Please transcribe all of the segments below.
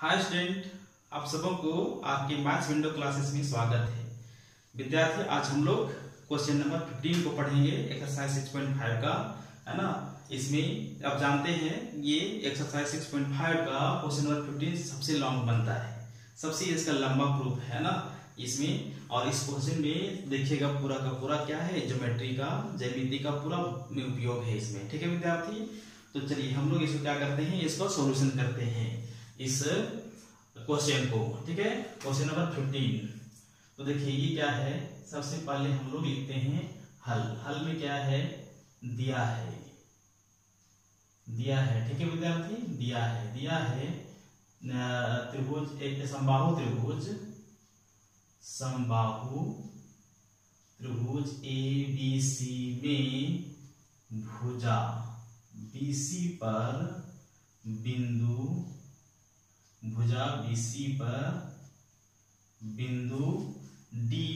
Hi student, आप सबों को आपके मैथ्स विंडो क्लासेस में स्वागत है। विद्यार्थी, आज हम लोग क्वेश्चन नंबर 15 को पढ़ेंगे एक्सरसाइज 6.5 का, है ना? इसमें आप जानते हैं, ये एक्सरसाइज 6.5 का क्वेश्चन नंबर 15 सबसे लॉन्ग बनता है। सबसे इसका लंबा प्रूफ है, ना? इसमें, और इस क्वेश्चन में देखिएगा पूरा का पूरा क्या है ज्योमेट्री का, ज्यामिति का पूरा उपयोग है इसमें। ठीक है विद्यार्थी? तो चलिए हम लोग इसको क्या करते हैं, इसको सोल्यूशन करते हैं। इस क्वेश्चन को ठीक है? क्वेश्चन नंबर फिफ्टीन तो देखिए, ये क्या है? सबसे पहले हम लोग लिखते हैं हल। हल में क्या है? दिया है। दिया है, ठीक है विद्यार्थी? दिया है। दिया है त्रिभुज, एक समबाहु त्रिभुज। समबाहु त्रिभुज ए बी सी में भुजा। बीसी पर बिंदु भुजा बीसी पर बिंदु डी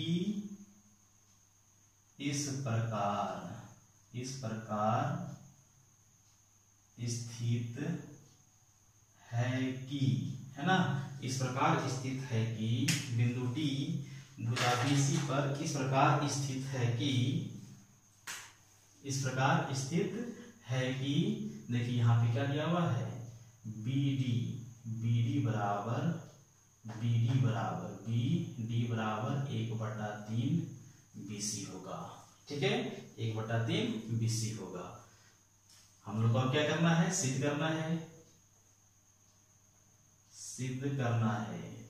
इस प्रकार इस प्रकार स्थित है कि, है ना? इस प्रकार स्थित है कि बिंदु डी भुजा बीसी पर इस प्रकार स्थित है कि, इस प्रकार स्थित है कि, देखिए यहाँ पे क्या दिया हुआ है? बी डी बी डी बराबर बी डी बराबर बी डी बराबर एक बटा तीन बीसी होगा। ठीक है? एक बटा तीन बीसी होगा। हम लोग को क्या करना है? सिद्ध करना है। सिद्ध करना है।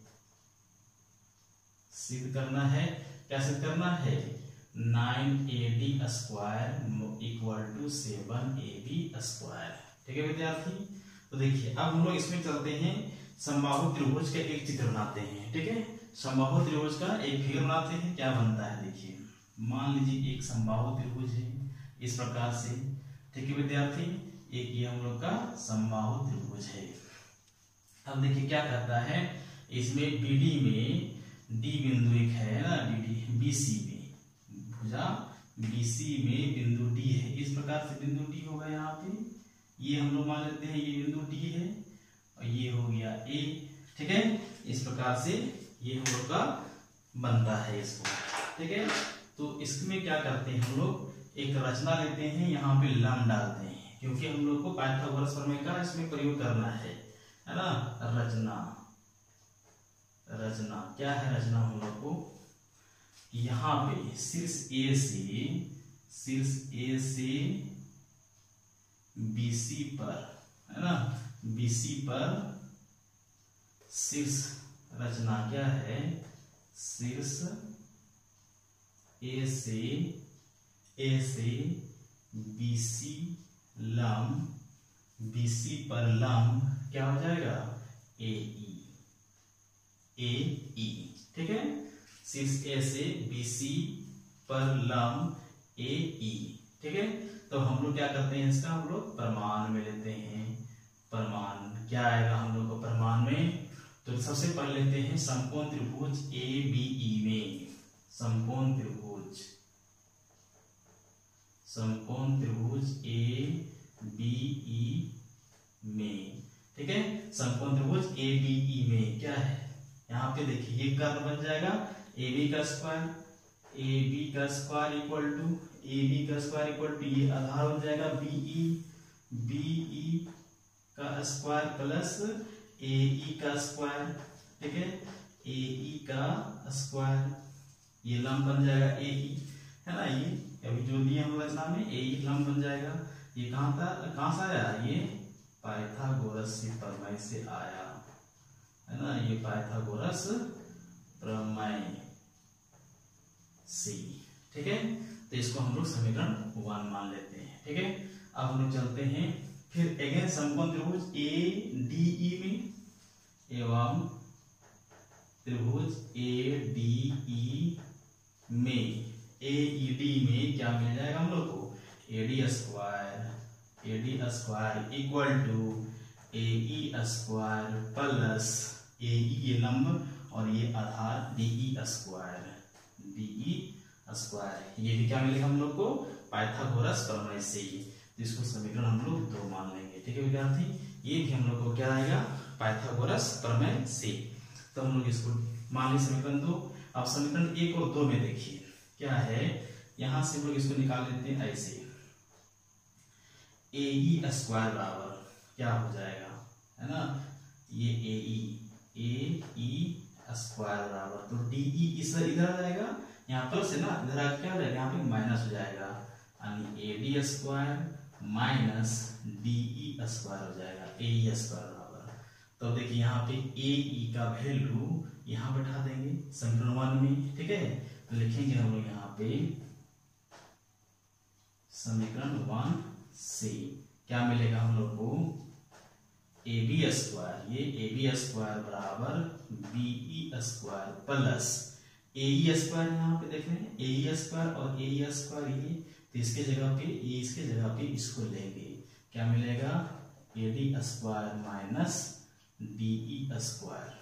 सिद्ध करना है। क्या सिद्ध करना है? Nine A D square equal to seven A B square ठीक है विद्यार्थी? तो देखिए, अब हम लोग इसमें चलते हैं समबाहु त्रिभुज का एक चित्र बनाते हैं, ठीक है? समबाहु त्रिभुज का एक फिगर बनाते हैं, क्या बनता है देखिए। मान लीजिए एक समबाहु त्रिभुज है, इस प्रकार से, ठीक है विद्यार्थी? एक ये हम लोग का समबाहु त्रिभुज है। अब देखिए क्या करता है, इसमें बीडी में डी बिंदु एक है ना डी बीसी में। भुजा बीसी में बिंदु डी है। इस प्रकार से बिंदु डी होगा यहाँ पे। ये हम लोग मान लेते हैं, ये बिंदु डी है और ये हो गया ए ठीक है? इस प्रकार से ये हम लोग का बनता है इसको, ठीक है? तो इसमें क्या करते हैं हम लोग? एक रचना लेते हैं, यहाँ पे लम डालते हैं, क्योंकि हम लोग को पाइथागोरस प्रमेय का इसमें प्रयोग करना है है ना? रचना रचना, क्या है रचना हम लोग को? यहाँ पे शीर्ष ए से, शीर्ष ए से बीसी पर, है ना? बीसी पर शीर्ष रचना क्या है? शीर्ष ए से ए से बीसी लम बीसी पर लम क्या हो जाएगा? ए ई ए ई ठीक है? शीर्ष ए से बीसी पर लम ए ई ठीक है? लोग क्या करते हैं इसका? हम लोग प्रमाण में लेते हैं। प्रमाण क्या आएगा हम लोग को प्रमाण में? तो सबसे पहले लेते हैं समकोण त्रिभुज ए बी ई में। समकोण त्रिभुज। समकोण त्रिभुज ए बी ई में। ठीक है? समकोण त्रिभुज ए बी ई में। क्या है? यहाँ पे देखिए, ये कर्व बन जाएगा। ए बी का स्क्वायर ए बी का square equal to A B का स्क्वायर इक्वल टू ये आधार बन जाएगा बीई बीई का स्क्वायर प्लस ए का स्क्वायर ठीक है? ए का स्क्वायर ये लंब बन जाएगा ए है ना? ये अभी जो दिए हम रचना में ए लंब बन जाएगा। ये कहाँ था? कहाँ से आया? ये पाइथागोरस से प्रमेय से आया, है ना? ये पाइथागोरस प्रमेय से, ठीक है? तो इसको हम लोग समीकरण वन मान लेते हैं, ठीक है? अब हम लोग चलते हैं, फिर अगेन समकोण त्रिभुज ए डी ई में, एवं त्रिभुज ए डी ई में ए ई डी में क्या मिल जाएगा हम लोग को? A D square A D square equal to A E square plus A E लंब और ये आधार D E square D E square ये भी क्या मिलेगा हम लोग को? पाइथागोरस प्रमेय से ही इसको समीकरण हम लोग दो मान लेंगे। ठीक है विद्यार्थी? ये भी हम लोग को क्या आएगा? पाइथागोरस प्रमेय से। तो हम लोग इसको मान ली समीकरण दो। अब समीकरण एक और दो में देखिए। क्या है? यहाँ से हम लोग इसको निकाल लेते हैं ऐसे। ए ई स्क्वायर बराबर क्या हो जाएगा? है ना? ये ए ई ए ई स्क्वायर बराबर। तो डी ई इस इधर आ जाएगा यहाँ प्लस है ना इधर क्या हो जाएगा? यहाँ पे माइनस हो जाएगा। यानी A D square minus D E square हो जाएगा। ए ई स्क्वायर बराबर। तो देखिए यहाँ पे ए ई का वैल्यू यहाँ बैठा देंगे समीकरण वन में, ठीक है? तो लिखेंगे हम लोग यहाँ पे समीकरण वन से। क्या मिलेगा हम लोग को? ए बी स्क्वायर ये ए बी स्क्वायर बराबर B square plus A square यहाँ पे देख रहे हैं। ए स्क्वायर और ए स्क्वायर ये तो इसके जगह पे ये इसके जगह पे इसको लेंगे। क्या मिलेगा? A D square minus D square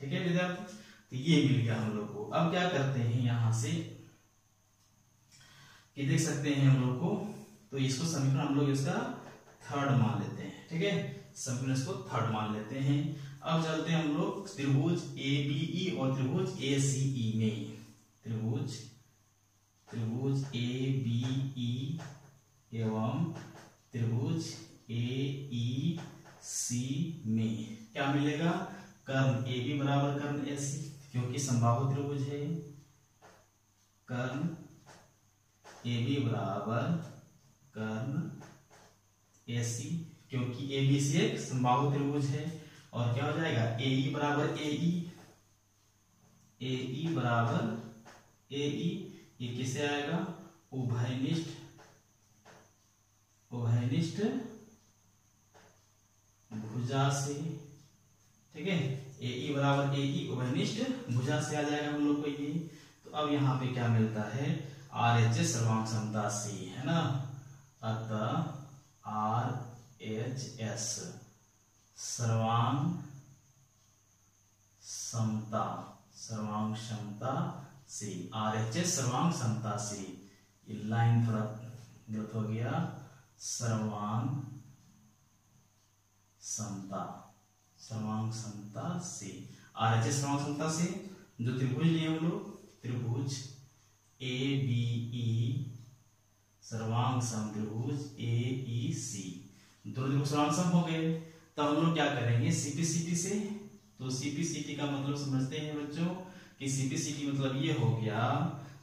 ठीक है विद्यार्थी? तो ये मिल गया हम लोग को। अब क्या करते हैं यहाँ से? कि देख सकते हैं हम लोग को। तो इसको समीकरण हम लोग इसका थर्ड मान लेते हैं। ठीक है? समीकरण इसको थर्ड मान लेते हैं। अब चलते हैं हम लोग त्रिभुज ए बी ई और त्रिभुज ए सी ई में। त्रिभुज त्रिभुज ए बी ई एवं त्रिभुज ए ई सी में। क्या मिलेगा? कर्म ए बी बराबर कर्म ए सी क्योंकि संभाव त्रिभुज है। कर्म ए बी बराबर कर्म ए सी क्योंकि ए बी सी एक संभाव त्रिभुज है। और क्या हो जाएगा? ए ई बराबर ए ई ए ई बराबर ई ये किसे आएगा? उभयनिष्ठ उभयनिष्ठ भुजा से। ठीक है? ए बराबर ई उभयनिष्ठ भुजा से आ जाएगा हम लोग को ये। तो अब यहाँ पे क्या मिलता है? आर एच एस सर्वांग क्षमता सी है ना? अतः आर एच एस सर्वांग समता, सर्वांग क्षमता से। आर एच एस सर्वांग समता से। ये लाइन थोड़ा गलत हो गया। सर्वांग समता सर्वांग समता से। आर एच एस सर्वांग समता से, जो त्रिभुज लिए हम लोग, त्रिभुज ए, बी, ई। सर्वांग सम त्रिभुज ए, ई, सी। दोनों त्रिभुज सर्वांग सम हो गए। तब हम लोग क्या करेंगे? सीपीसीटी से? तो सीपीसीटी का मतलब समझते हैं बच्चों कि सीपीसीटी मतलब ये हो गया।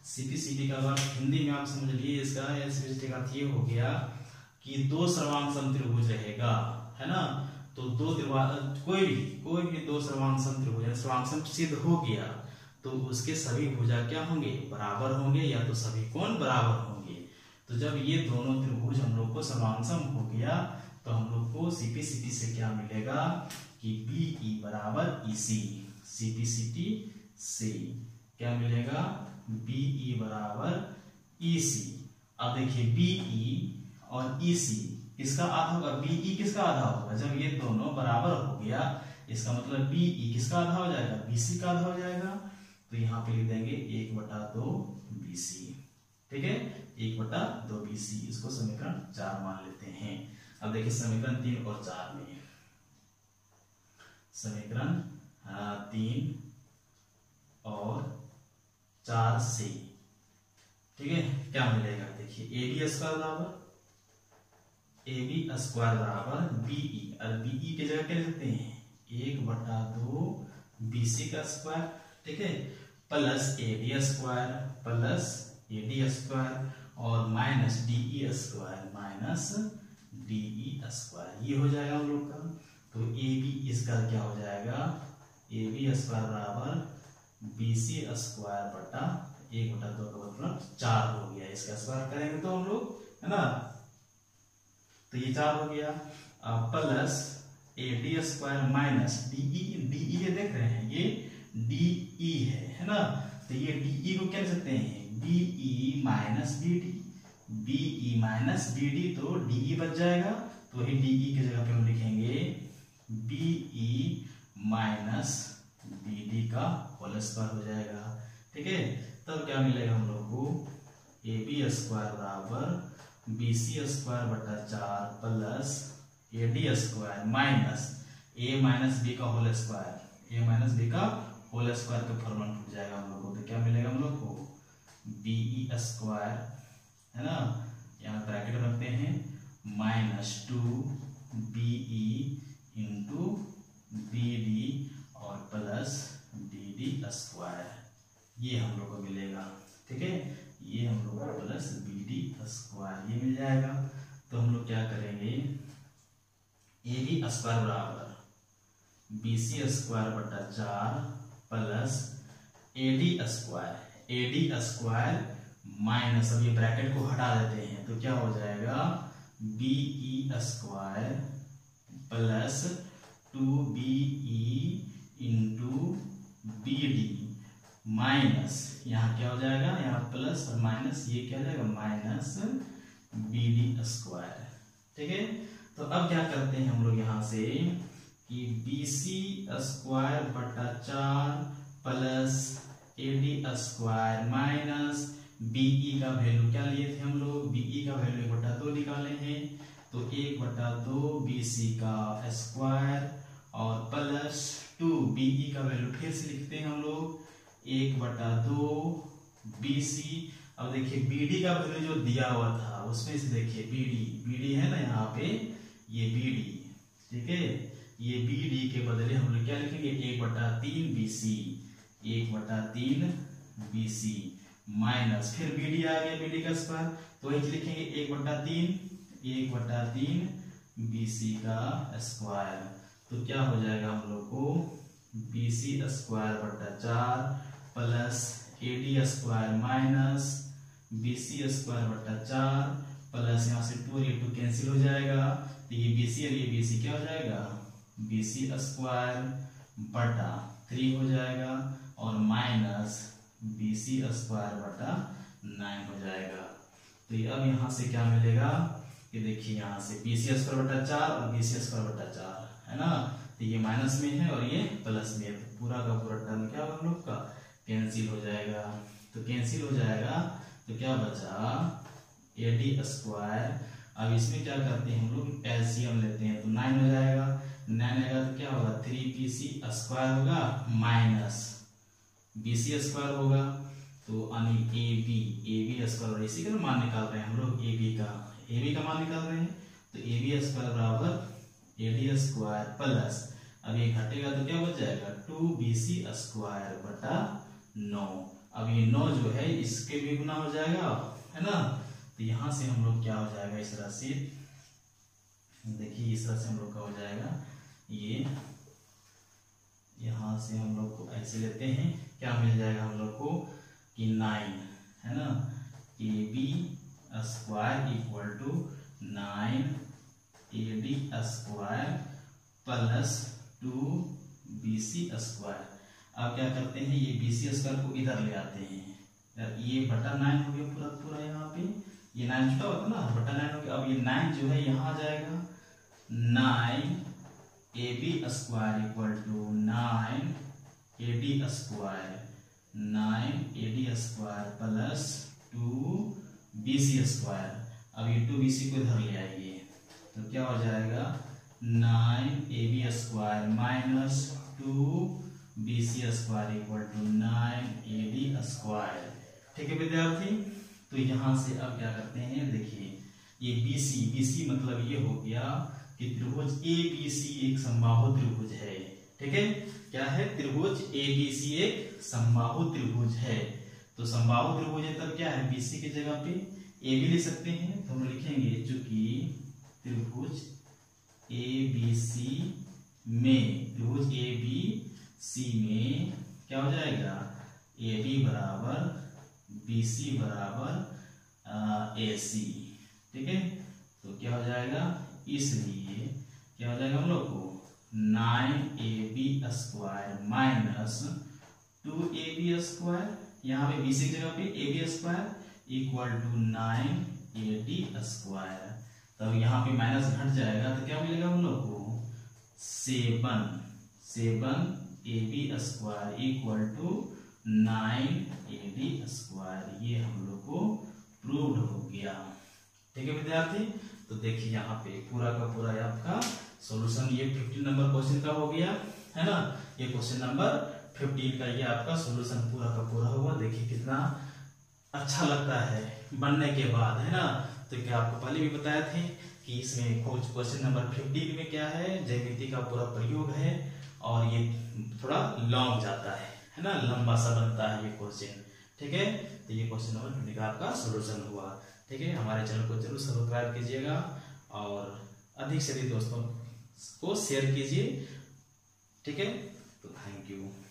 सीपीसीटी का अगर हिंदी में आप समझ लिए इसका सीपीसीटी का अर्थ ये हो गया कि दो सर्वांग त्रिभुज रहेगा, है ना? तो दो कोई भी कोई भी दो सर्वांग त्रिभुज सर्वांग सिद्ध हो गया तो उसके सभी भुजा क्या होंगे? बराबर होंगे या तो सभी कोण बराबर होंगे? तो जब ये दोनों त्रिभुज हम लोग को सर्वांगसम हो गया तो हम लोग को सीपीसीटी से क्या मिलेगा कि बी ई बराबर ईसी सीपीसीटी से क्या मिलेगा? बी ई बराबर ईसी अब देखिए बीई और ईसी किसका आधा होगा? बीई किसका आधा होगा? जब ये दोनों बराबर हो गया, इसका मतलब बीई किसका आधा हो जाएगा? बीसी का आधा हो जाएगा। तो यहाँ पे लिख देंगे एक बटा दो बीसी ठीक है? एक बटा दो बीसी इसको समीकरण चार मान लेते हैं। अब देखिए समीकरण तीन और चार में है। समीकरण तीन और चार से। ठीक है? क्या मिलेगा? देखिए, ए बी स्क्वायर बराबर, ए बी स्क्वायर बराबर बीई और बीई की जगह क्या लिख सकते हैं? एक बटा दो बीसी का स्क्वायर। ठीक है? Plus A D square, plus A D square और minus D square, minus D square ये हो जाएगा हम लोग का। तो ए बी इसका क्या हो जाएगा? ए बी स्क्वायर बराबर बी सी स्क्वायर बटा एक बटा दो का मतलब चार हो गया। इसका स्क्वायर करेंगे तो हम लोग, है ना? तो ये चार हो गया। Plus A D square minus D E D E ये देख रहे हैं, ये डीई है है ना? तो ये डीई को क्या सकते हैं? B E minus B D B E minus B D तो डीई बच जाएगा तो वही डीई की जगह पे हम लिखेंगे B E minus B D का होल स्क्वायर हो जाएगा। ठीक है? तब क्या मिलेगा हम लोग को? ए बी स्क्वायर बराबर बी सी स्क्वायर बटा चार plus A D square minus A minus B का whole square A minus B का होल स्क्वायर का फॉर्मूला टूट जाएगा हम लोग को। तो क्या मिलेगा हम लोग को? बीई स्क्वायर है ना? यहाँ ब्रैकेट रखते हैं। Minus two B E into B D और प्लस डी डी स्क्वायर ये हम लोग को मिलेगा, ठीक है? ये हम लोग को प्लस बी डी स्क्वायर ये मिल जाएगा। तो हम लोग क्या करेंगे? ए बी स्क्वायर बराबर। बी सी स्क्वायर बटा चार plus A D square A D square minus अब ये ब्रैकेट को हटा देते हैं तो क्या हो जाएगा? B E square plus two B E into B D minus यहाँ क्या हो जाएगा? यहाँ प्लस और माइनस ये क्या हो जाएगा? माइनस बी डी स्क्वायर ठीक है? तो अब क्या करते हैं हम लोग यहाँ से कि बी सी स्क्वायर बटा चार plus A D square minus B E का वैल्यू क्या लिए थे हम लोग? बीई का वैल्यू एक बटा दो निकाले हैं तो एक बटा दो बी सी का स्क्वायर और प्लस टू बीई का वैल्यू फिर से लिखते हैं हम लोग। एक बटा दो बी सी अब देखिए बीडी का वैल्यू जो दिया हुआ था, उसमें से देखिए बीडी बीडी है ना यहाँ पे, ये बीडी ठीक है? ये बीडी के बदले हम लोग क्या लिखेंगे? एक बटा तीन बी सी एक बटा तीन बी सी माइनस, फिर बी डी आ गया बी डी का स्क्वायर तो वही लिखेंगे एक बटा तीन, एक बटा तीन बी सी का स्क्वायर तो क्या हो जाएगा हम लोग को? बी सी स्क्वायर बटा चार plus A D square minus B C square बटा चार प्लस यहाँ से टू ये टू कैंसिल हो जाएगा। तो ये बी सी और ये बी सी क्या हो जाएगा? बी सी स्क्वायर बटा थ्री हो जाएगा और माइनस बी सी स्क्वायर बटा नाइन हो जाएगा। तो ये अब यहाँ से क्या मिलेगा? ये देखिए यहाँ से बी सी स्क्वायर बटा चार और बी सी स्क्वायर बटा चार, है ना? तो ये माइनस में है और ये प्लस में है। तो पूरा का पूरा टर्म क्या हम लोग का? कैंसिल हो जाएगा। तो कैंसिल हो जाएगा। तो क्या बचा? ए डी स्क्वायर अब इसमें क्या करते हैं हम लोग? एलसीएम लेते हैं। तो नाइन हो जाएगा। नाइन आएगा तो क्या होगा? थ्री पी सी स्क्वायर होगा माइनस बी सी स्क्वायर होगा तो यानी A B A B square इसी का मान निकाल रहे हैं हम लोग ए बी का। ए बी का मान निकाल रहे हैं तो ए बी स्क्वायर बराबर ए डी स्क्वायर प्लस अब ये घटेगा तो क्या बच जाएगा? टू बी सी स्क्वायर बटा नौ। अब ये नौ जो है, इसके भी गुना हो जाएगा, है ना? तो यहाँ से हम लोग क्या हो जाएगा इस राशि देखिए, इस तरह से हम लोग का हो जाएगा। ये, यहाँ से हम लोग को ऐसे लेते हैं। क्या मिल जाएगा हम लोग को? कि नाइन है ना? A B square equal to nine A D square plus two B C square अब क्या करते हैं? ये बी सी स्क्वायर को इधर ले आते हैं। ये बटा नाइन हो गया पूरा पूरा यहाँ पे। ये नाइन छोटा होता ना? बटा नाइन हो गया। अब ये नाइन जो है यहाँ आ जाएगा। Nine A B square equal to nine A D square nine A D square plus two B C square अब ये टू बी सी को इधर ले आइए। तो क्या हो जाएगा? Nine A B square minus two B C square equal to nine A D square ठीक है विद्यार्थी? तो यहाँ से अब क्या करते हैं? देखिए, ये बी सी बी सी मतलब ये हो गया कि त्रिभुज ए बी सी एक समबाहु त्रिभुज है। ठीक है? क्या है? त्रिभुज ए बी सी एक समबाहु त्रिभुज है। तो समबाहु त्रिभुज है तब क्या है? बीसी की जगह पे ए भी ले सकते हैं। तो हम लिखेंगे चूँकि त्रिभुज ए बी सी में, त्रिभुज ए बी सी में क्या हो जाएगा? ए बी बराबर बी सी बराबर ए सी ठीक है? तो क्या हो जाएगा? इसलिए क्या हो जाएगा हम लोग को nine A B square minus two A B square, यहाँ पे बी सी जगह पे A B square equal to nine A D square. तब यहाँ पे माइनस घट जाएगा तो क्या मिलेगा हम लोग को? Seven seven A B square equal to nine A D square. ये हम लोग को प्रूव्ड हो गया। ठीक है विद्यार्थी? तो देखिए यहाँ पे पूरा का पूरा आपका सॉल्यूशन ये फिफ्टीन नंबर क्वेश्चन का हो गया, है ना? ये क्वेश्चन नंबर फिफ्टीन का ये आपका सॉल्यूशन पूरा का पूरा हुआ देखिए कितना अच्छा लगता है बनने के बाद, है ना? तो क्या आपको पहले भी बताया थे कि इसमें क्वेश्चन नंबर फिफ्टीन में क्या है? जयमिति का पूरा प्रयोग है और ये थोड़ा लॉन्ग जाता है है ना? लंबा सा बनता है ये क्वेश्चन ठीक है? तो ये क्वेश्चन नंबर फिफ्टी का आपका सोल्यूशन हुआ, ठीक है? हमारे चैनल को ज़रूर सब्सक्राइब कीजिएगा और अधिक से अधिक दोस्तों को शेयर कीजिए। ठीक है? तो थैंक यू